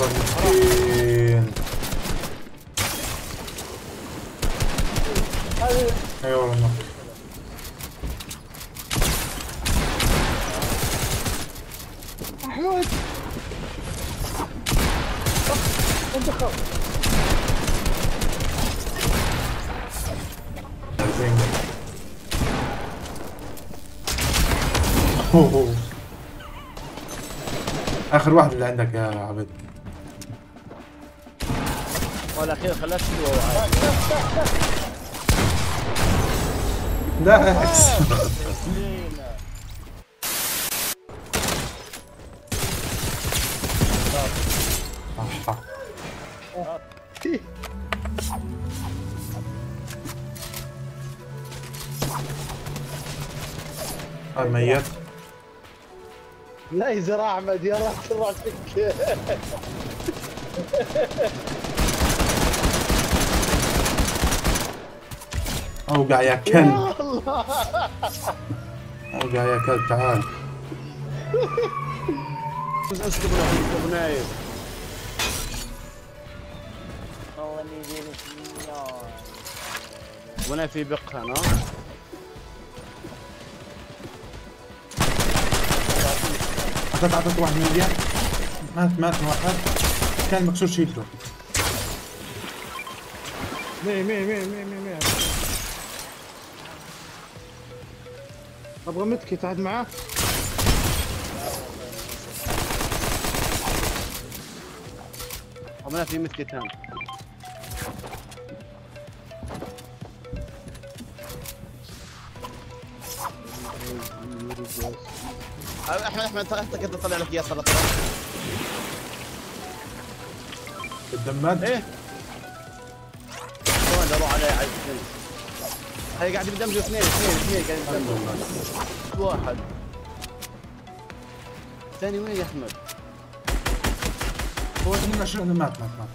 اكبر مسكين أيوه والله احمد انت خاف. اخر واحد اللي عندك يا عبد والاخير خلت وهو عايش لا إكس الميت لا يزرع أحمد يا راس راسك أوقع يا كلب. أوقع يا كلب تعال. نايف في بق هنا اعطيت اعطيت واحد من اليد مات مات واحد. كان مكسور شيلته. مي مي مي مي مي مي أبغى متكي تعال معاه نايف في مسكت هنا أحمد أحمد أنت كنت تطلع لك اياه سلطه الدماد إيه. كمان أروح عليه عايز. هي قاعد يدمجوا اثنين اثنين اثنين قاعد يدمجوا واحد. الثاني وين يا احمد؟ هو مات مات مات؟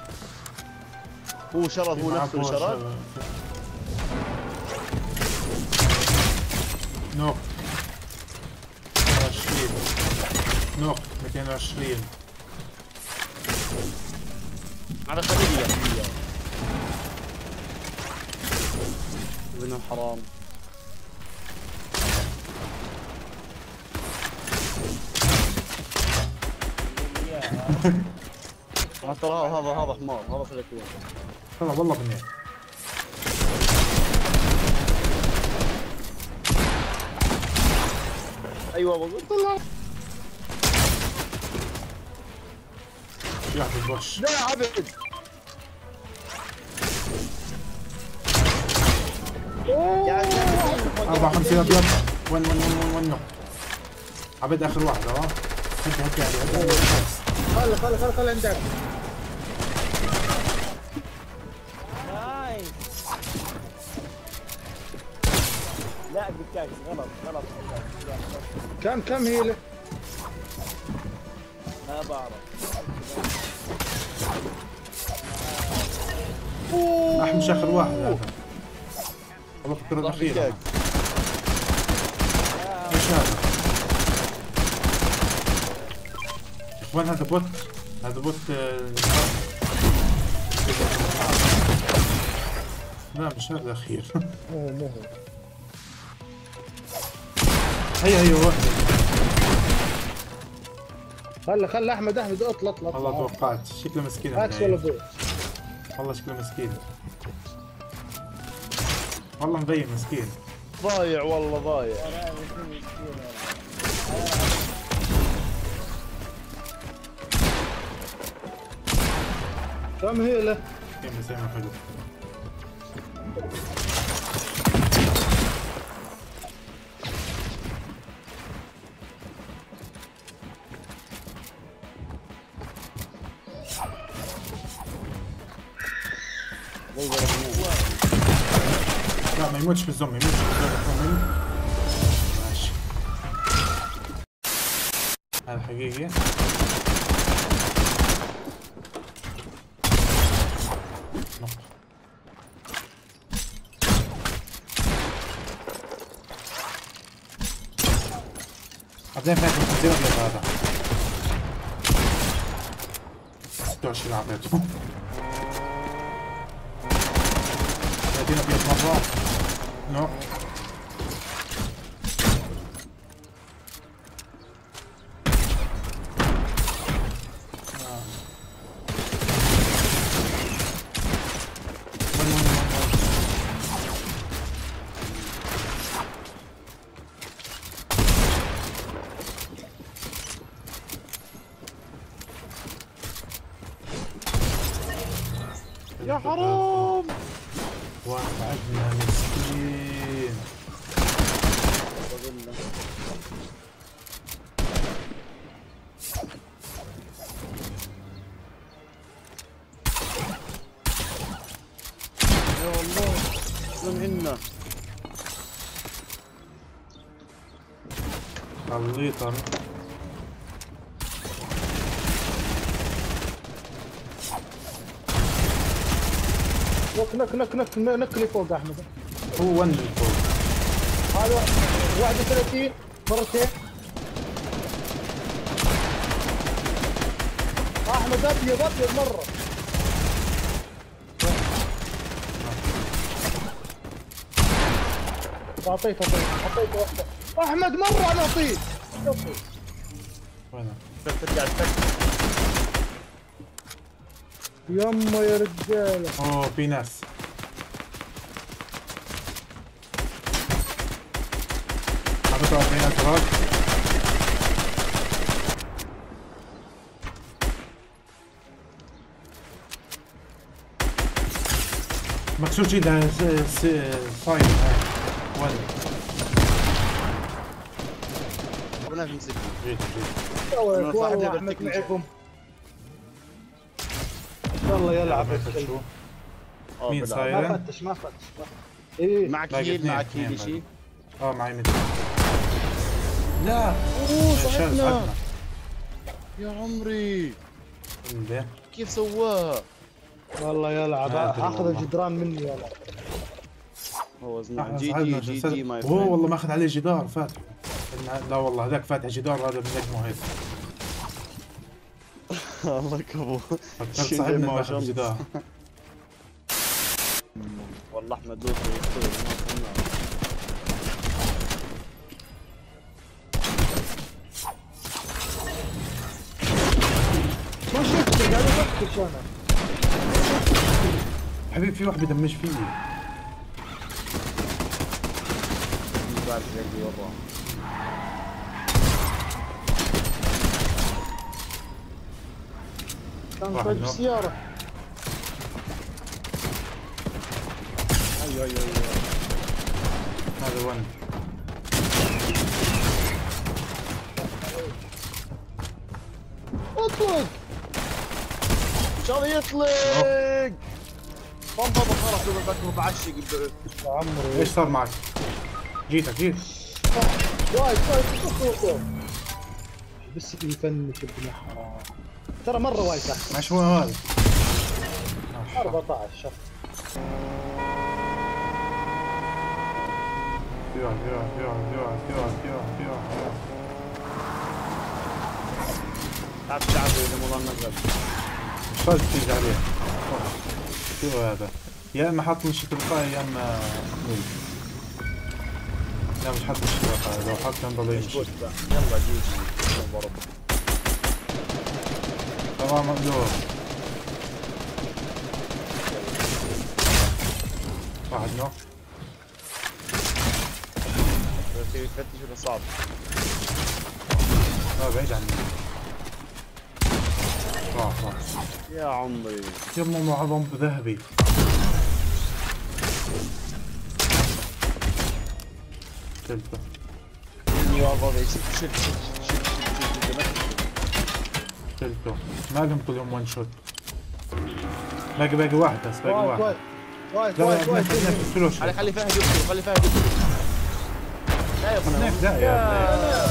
هو شرد هو نفسه شرد نوك. 220 نوك. 220 على خليجي يا ابن حرام آه، ترى هذا هذا حمار هذا خليك وين. والله والله بنية أيوه والله طلع. لا عبد. 54 ابيض وين وين وين وين وين عبد آخر واحد آه هدي هدي هدي هدي خل خل خل خل عندك. نايس. لا بالكاس غلط غلط كم كم هيله ما بعرف احمد مش آخر واحد والله فكر الاخير بالكاك. إيش هذا؟ اخوان هذا بوت هذا بوت لا مش هذا الاخير مو مو هو هيا هيا واحد خل خل احمد أحمد اطلع أطلع. والله توقعت. شكله مسكين. عكس ولا. فوق والله شكله مسكين. والله مبين مسكين. ضايع والله ضايع. والله. كم هيله زي ما حلو؟ ما يموتش بالزوم ما يموتش بالزوم ماشي. هذا حقيقي. نقطة. بعدين فاكر تنزيل ابيض هذا. 26 اعطيته بعدين ابيض مرة. No. يا حرام وقعدنا مسكين يا الله. من عنا خليطة. نك نك نك نك نك اللي فوق أحمد. هو ون اللي فوق؟ هذا 31 مرتين. أحمد ابيض ابيض مرة. اعطيته اعطيته اعطيته واحدة. أحمد مرة أنا اعطيه وين؟ ترجع تفك يما يا رجاله أوه في ناس. حطيته 40 اتراك جدا س- س- صايد هاي يمسك جيت جيت. والله يلعب شو؟ آه، مين. صاير؟ ما فتش ما فتش إيه. معك هيل معك هيل. شيء آه معي مدري لا. أوه يا عمري. كيف سواها والله يلعب أدري أخذ. الجدران مني يلعب هو جي جي جي جسد. جي والله ماخذ عليه جدار فاتح. لا والله هذاك فاتح جدار هذا بنجمه هيك. الله كفو فكرت ما شاء الله. والله أحمد دوسر يقتل ما شفته قاعد أفكر أنا حبيبي في واحد بيدمج فيي. بعد قلبي والله كان بسيارة أيوه أيوه أيوه هذا ون اطلق شو يطلق بمبة بخرة لو بفكر بعشق عمري إيش صار معك؟ جيتك جيت وايد وايد بس يفنش ابن حرام ترى مرة وايد سهل. مشموع هذا 14 شوف. في واحد في واحد في واحد في واحد في واحد في واحد في واحد يا يا يا مو ظنك شلون تيجي عليه شو هذا يا إما حط مش تلقائي يا اما لا مش حط مش تلقائي لو حط كان ضل يمشي يلا جيجي ضرب ما مقدور واحد نوك يفتش الاصابة بعيد عني يا عمري جمعوا معظم ذهبي كلبه يا بابا شوف شوف شوف شوف شوف قتلته ما لهم كلهم ون شوت باقي باقي واحد بس باقي واحد. واحد واحد واحد خلي خلي فهد يقتل خلي فهد يقتل لا يا ابني لا يا ابني